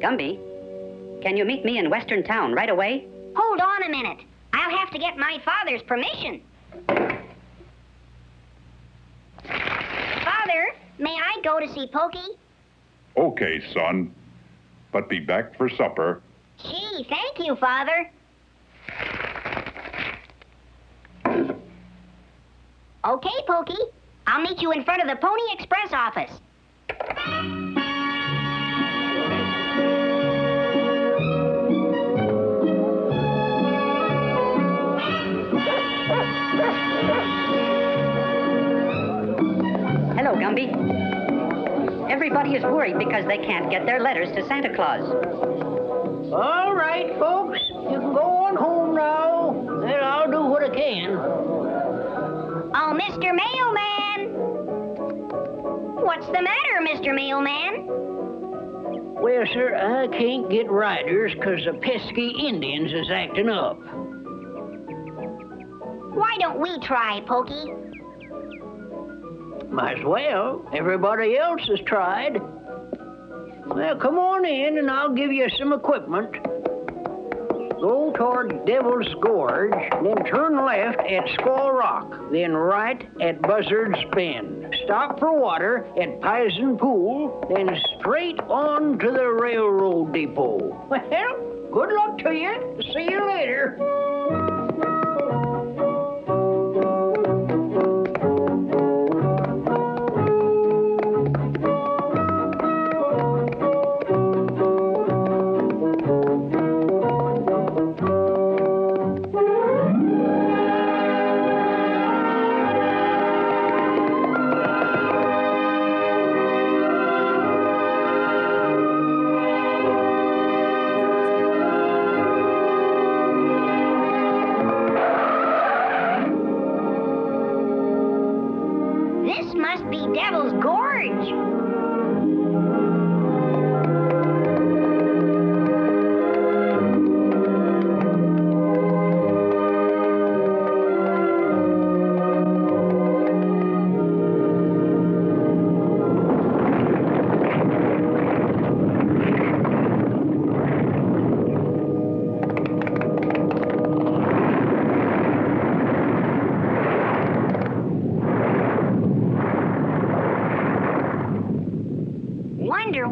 Gumby, can you meet me in Western Town right away? Hold on a minute. I'll have to get my father's permission. Father, may I go to see Pokey? Okay, son. But be back for supper. Gee, thank you, Father. Okay, Pokey. I'll meet you in front of the Pony Express office. Is worried because they can't get their letters to Santa Claus. All right, folks. You can go on home now. And I'll do what I can. Oh, Mr. Mailman! What's the matter, Mr. Mailman? Well, sir, I can't get riders 'cause the pesky Indians is acting up. Why don't we try, Pokey? Might as well. Everybody else has tried. Well, come on in and I'll give you some equipment. Go toward Devil's Gorge, then turn left at Squaw Rock, then right at Buzzard's Bend. Stop for water at Pison Pool, then straight on to the railroad depot. Well, good luck to you. See you later.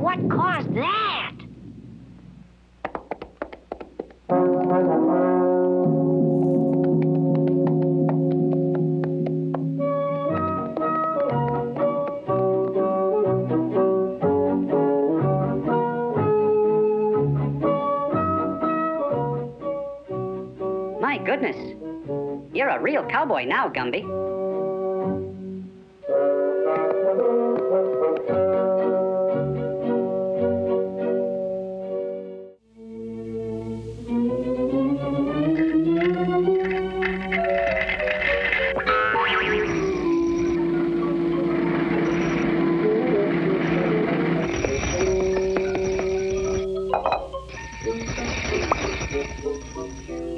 What caused that? My goodness. You're a real cowboy now, Gumby.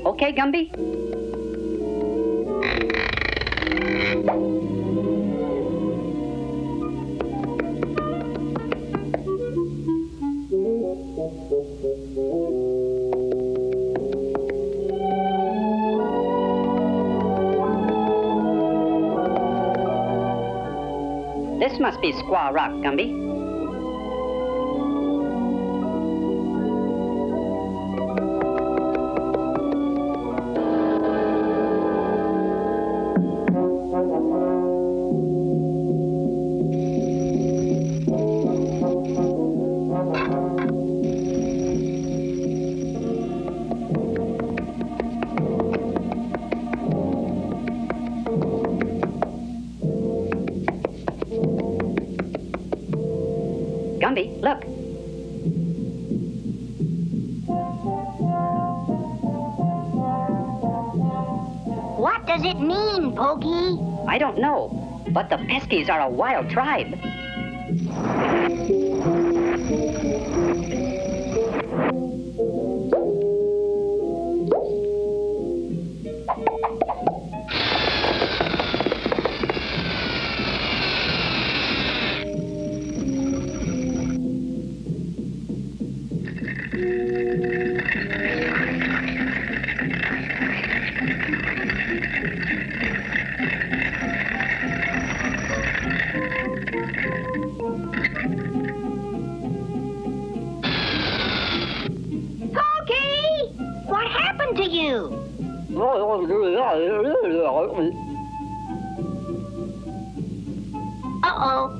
Okay, Gumby? This must be Squaw Rock, Gumby. What does it mean, Pokey? I don't know, but the Peskies are a wild tribe. To you? Uh-oh. This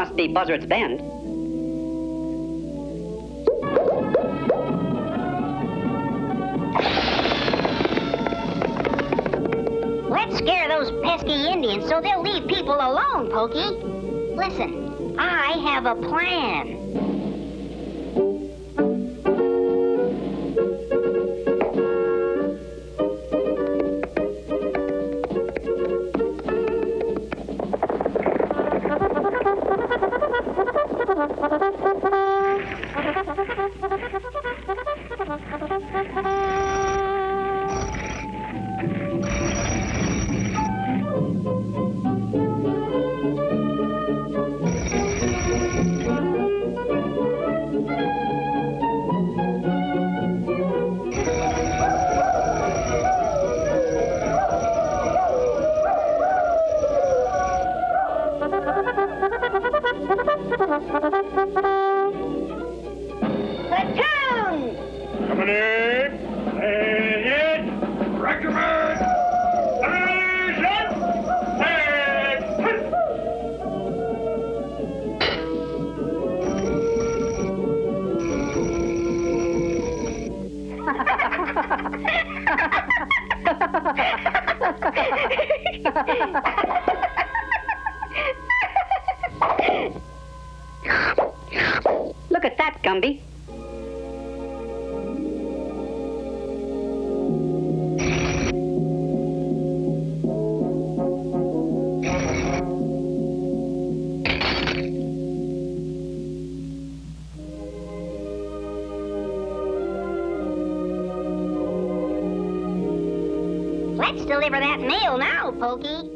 must be Buzzard's Bend. Let's scare those pesky Indians so they'll leave people alone, Pokey. Listen, I have a plan. Platoon! Coming in. And in. Recommend. Let's deliver that mail now, Pokey.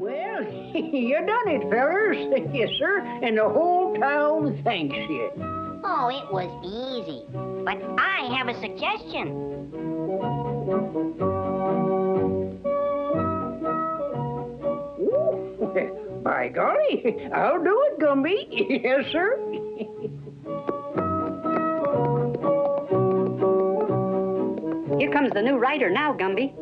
Well, you done it, fellers. yes, sir. And the whole town thanks you. Oh, it was easy. But I have a suggestion. By golly, I'll do it, Gumby. yes, sir. Here comes the new writer now, Gumby.